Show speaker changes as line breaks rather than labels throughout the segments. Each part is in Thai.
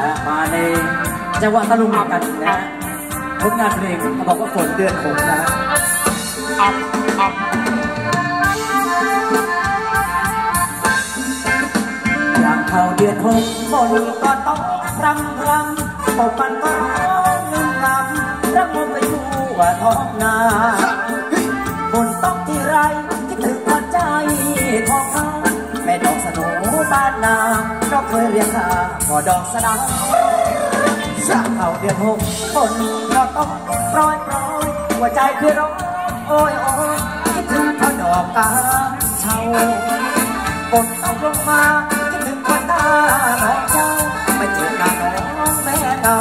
นะมาในจังหวัดตะลุงกันนะผลงานเพลงเขาบอกว่าฝนเดือนหกนะอับอับยางเข้าเดือนหกฝนก็ต้องรำรำตกมันก็ร้องงึมงำระงมไปทั่วท้องนา เรียกข้าก็ดอกสะดาวสักเขาเดือนหกฝนก็ต้องปล่อยปล่อยหัวใจคือร้องโอ้ยโอ้ยคิดถึงเท่าดอกกาเช่าฝนตกลงมาคิดถึงคนตาน้องเจ้าไม่เจอหน้าน้องแม่เก่า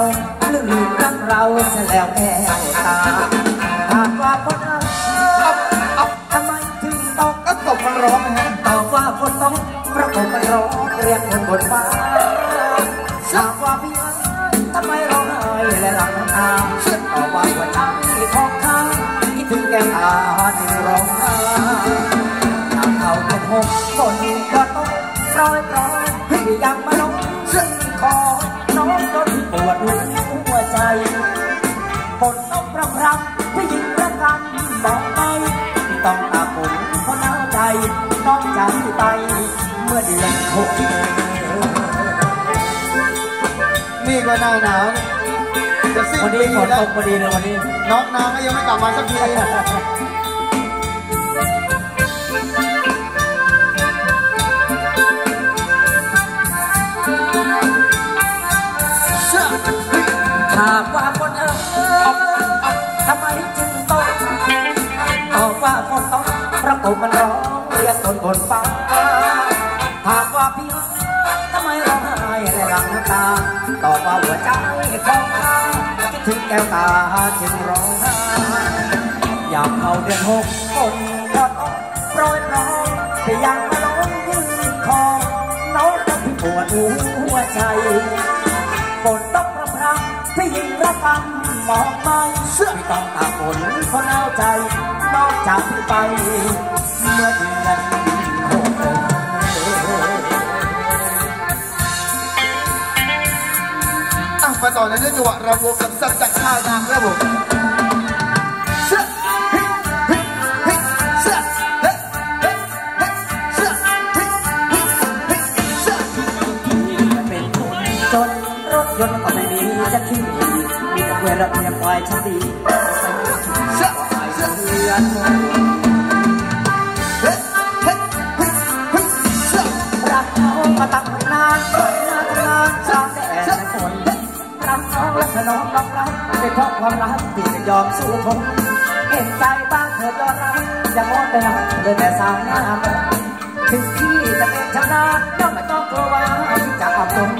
ลืมลืมรักเราเสียแล้วแก้วตาหากว่าคนเอ้าทำไมถึงตก
ก็ตบมันร้องฮะ
ตอบว่าคนต้องประกบมันร้องเรียกคนบนฟ้า ทำไมร้องไห้และหลังน้ำตาต่อว่าหัวใจของข้าคิดถึงแก้มตาที่ร้องไห้อยากเขาเป็นหกคนก็ต้องปล่อยปล่อยให้ยังมาน้องซึ่งคอน้องจนปวดหัวใจฝนต้องรำรำผู้หญิงประกันบอกไปต้องตาฝนเพราะหนาวใจน้องจากไปเมื่อเดือนหก
นี่ก็หน้าหนาวจะสิ้น
วัน
ปี
นี้ฝน
แล้
ต
ว
กพอดีเลยวันนี้
น้องนางก็ยังไม่กลับมาสักที
หากว่าคนเออทำไมจึงต้องตอบว่าคนต้องประกบมันร้องเรียกคนบนฟ้าหากว่าพี่เอ๋ยทำไมร้องไห้และหลังน้ำตา ตอว่าหัวใจของข้าคิดถึงแก้วตาจึงร้องไห้อยากเข้าเดือนหกคนก็ต้องโปรยร้องแต่ยังมาร้องยืนคอน้องต้องพี่ปวดหัวใจฝนต้องพรำพรำพี่ยิงระกำมองไม่เสื้อไม่ต้องตาฝนเพราะหนาใจนอกจากไปเมื่อเดื
ต่อในเรื่องจังหวะรำวงกับสัจจะข้าวนางครับผม
จนรถยนต์ก็ไม่มีจะขี่มีแต่เวลาเพียงควายชั้นดี
เสือ
ควาย
เสือ
ถนอมรับรักเป็นเพราะความรักที่ไม่ยอมสู้ทนเห็นใจบ้างเธอจะรักอย่ามองแต่รักเลยแต่สาวหน้าถึงพี่จะเป็นชนาย่อมไม่ต้องกลัวว่าพี่จะอับจน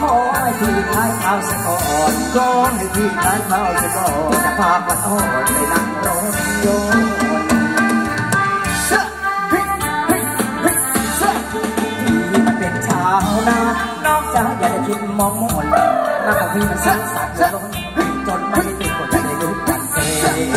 ขอให้พี่ทายเท้าสะก่อน
ก่อให้พี่ทานข้าวเสะก่อน
จะพาพันอ่อนไปนั่งรถยนต์ ที่มันซื่อสัตย์ล้นจนไม่เป็นคนในยุคกันเอง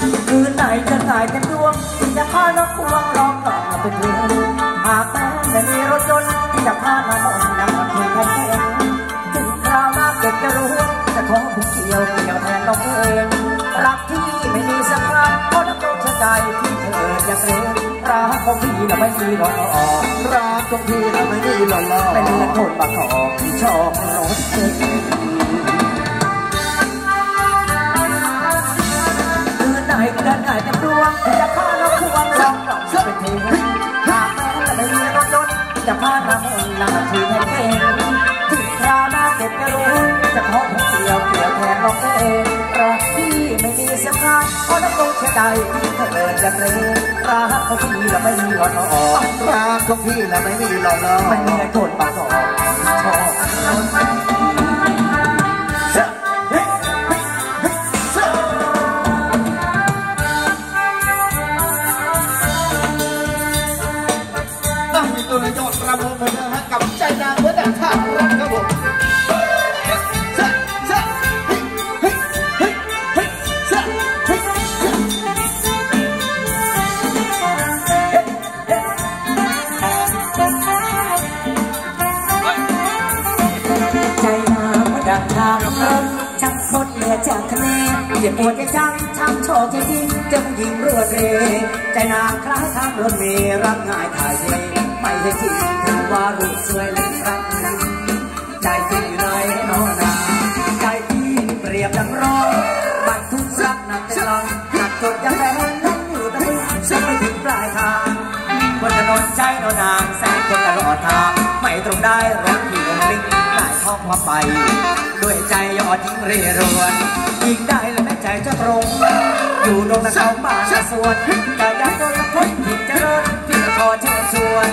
คือ
คืนไหนจะตายเต็มดวงจะพาน้องควงร้องต่อเป็นเพลงหากแม้ไม่มีรถยนต์ที่จะพาน้องมนต์นั่งรถเพลงแข็งถึงคราวหน้าเก็บจะรู้จะขอผู้เกี่ยวเกี่ยวแทนน้องเองรักที่ไม่มีสักครั้ง ใจที่เธอจะเกรงรักของพี่น่ะไม่มีหรอก
รักของพี่นะไม่มีหล่อล่อ
เป็นเงินคนบางทองที่ชอบรถเก๋งคืนไหนก็เดินไหนเต็มดวงจะพาน้องควงร้องร้องเป็นเพลงหากแม้จะไม่มีรถยนต์จะพาน้ำมนต์นั่งทีให้เก่งถึงคราวหน้าเก็บจะรู้จะขอผมเกี่ยวเกี่ยวแทนน้องเองรัก ใจที่เธอจะเกรงรักของพี่และไม่มีหรอก
รักของพี่นะไม่มีหล่อล่อ
มันมีไอ้โทษบางสองชอบ
ตัวยอดรำวงเลยนะฮะกับใจนางเมื่อแต่ท่ารักครับผม
ทางรถช่างคนเหลือจากคะแนนเจ็บปวดใจจังช้ำโชคจริงๆจะผู้หญิงรวดเร็วใจนางคล้ายทางรถเมล์รักง่ายถ่ายเทไม่ใช่จริงถือว่ารูปสวยเล็กครั้งหนึ่งใจที่อยู่ในนอนนาใจที่เปรียบดังร้องบรรทุกรักหนักแต่ลังหนักจดยังแบนนั้นอยู่ตะลึงจะไปถึงปลายทางบนถนนใจนอนนางแสนคนตลอดทางไม่ตรงได้รถที่ลงลิง ท้องว่าไป ด้วยใจยอดยิงเรรวนยิงได้และแม่ใจจะตรง อยู่ตรงนั้นเขาบ้านสวนแต่ยังโดนละพ้นผิดเจริญพี่ขอเชิญชวน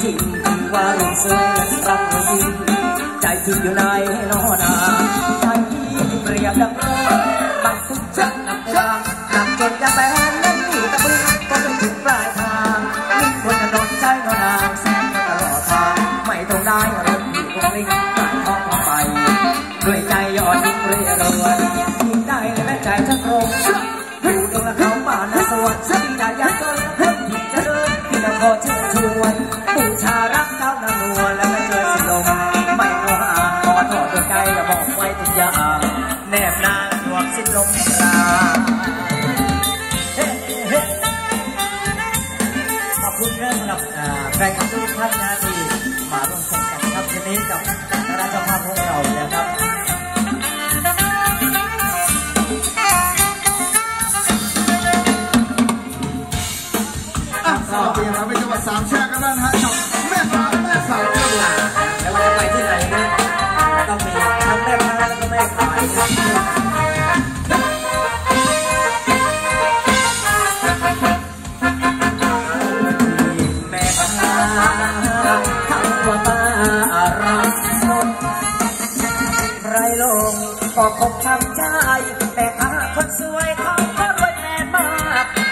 ไม่เห็นจริงว่าลงสวยรักจริงใจที่อยู่ในนอนาใจที่เปรียบดังเรือบังทุกจักหนักทางหนักจนยาแบนนั้นนี่ตะบึงก็ไปถึงปลายทางมีคนถนนใจนอนางแสนตลอดทางไม่ต้องได้รถที่คงลิงกลายท้องไปด้วยใจยอดยิ่งเรียรวนยิ่งได้และใจจะตรงอยู่ตรงละเขาป่านาสวนซึ่งใจยักษ์ก็ นที่นครเชิญชวนบูชารักเจ้านางนวลและไม่เคยสิลงไม่ว่าขอโทษด้วใจและบอกไว้ทุกอย่างแนบนางดวงสิ้นลมรา
ขอบคุณเรื่องสำหรับแฟนคลับทุกท่านนะที่มาร่วมแข่งกันครับชนี้กับคณะเจ้าภาพของเรานะครับ ไร
ลงก็คงทำใจแม่ค้าคนสวยเขาก็รวยแน่มา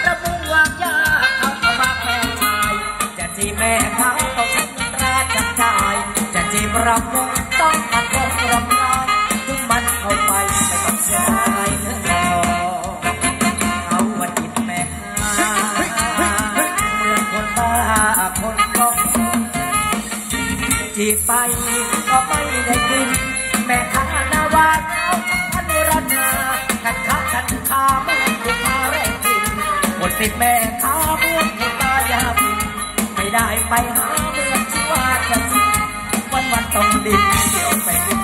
กระมุวางยาเขาก็มาแพงชายจะจีแม่เขาต้องใช้เงินตราจับจ่ายจะจีบรับ ที่ไปก็ไม่ได้กิน แม่ค้านาวาเอาพันรนากันขากันขามื่งลูกค้าแรกกินหมดสิทธิ์แม่ค้ามื่อผู้ตายาบินไม่ได้ไปหาเมื่อที่ว่าจะกิวันวันต้องดิ้นเดี๋ยวไปกิน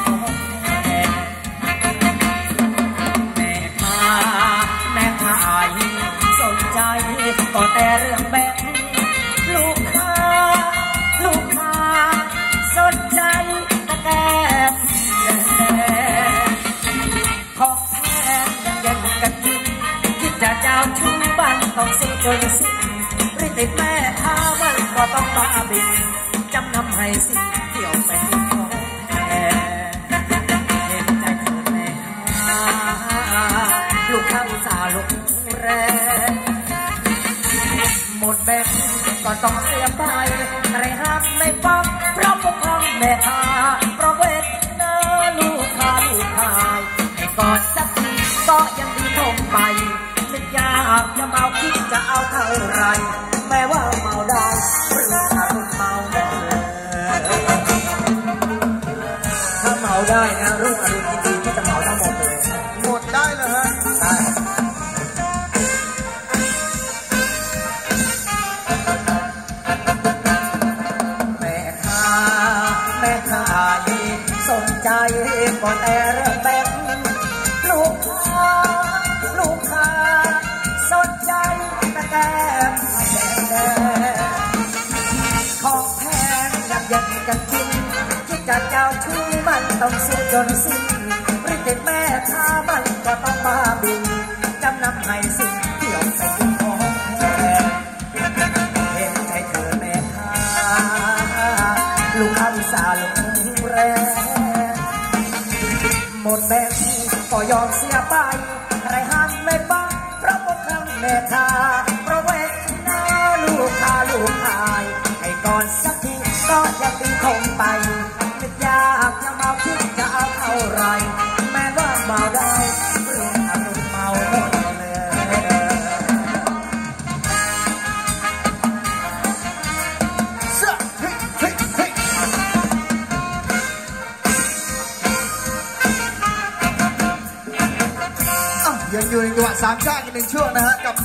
ต้องซื้อจนสิ้นริติดแม่ค้ามันก็ต้องมาบินจำนำให้สิ้นเที่ยวไปกินของแพงเห็นใจเธอแม่ลูกข้าอุตส่าห์ลงแรงหมดแบงก็ต้องเสียไป ไร แม้ว่าเมาได้หรือถ้าเมาได้ถ้าเมาได้นะรุ่งอรุณยินดี จัดยาวชื่มันต้องสู้จนสิ้นริติดแม่ท้ามันก็ต้องมาบินจำนำให้สิ้นเกี่ยวไปคุ้ของแม่เห็นใจเธอแม่ค้าลูกข้าวสาห์ลงแรงหมดแบงก็ยอมเสียไปไรหันไม่บ้างเพราะบกครั้งแม่ทาเพราะเวทนาลูกค้าลูกอายให้ก่อนสักทีก็ยังดีคงไป จะเมาคิดจะเอาเท่าไร แม้ว่าเมาได้เรื่องอารมณ์เมาหมดเลย
เสื้อเฮ้ยเฮ้ยเฮ้ยอะยังอยู่ในจังหวะสามชาติอีกหนึ่งช่วงนะฮะกับ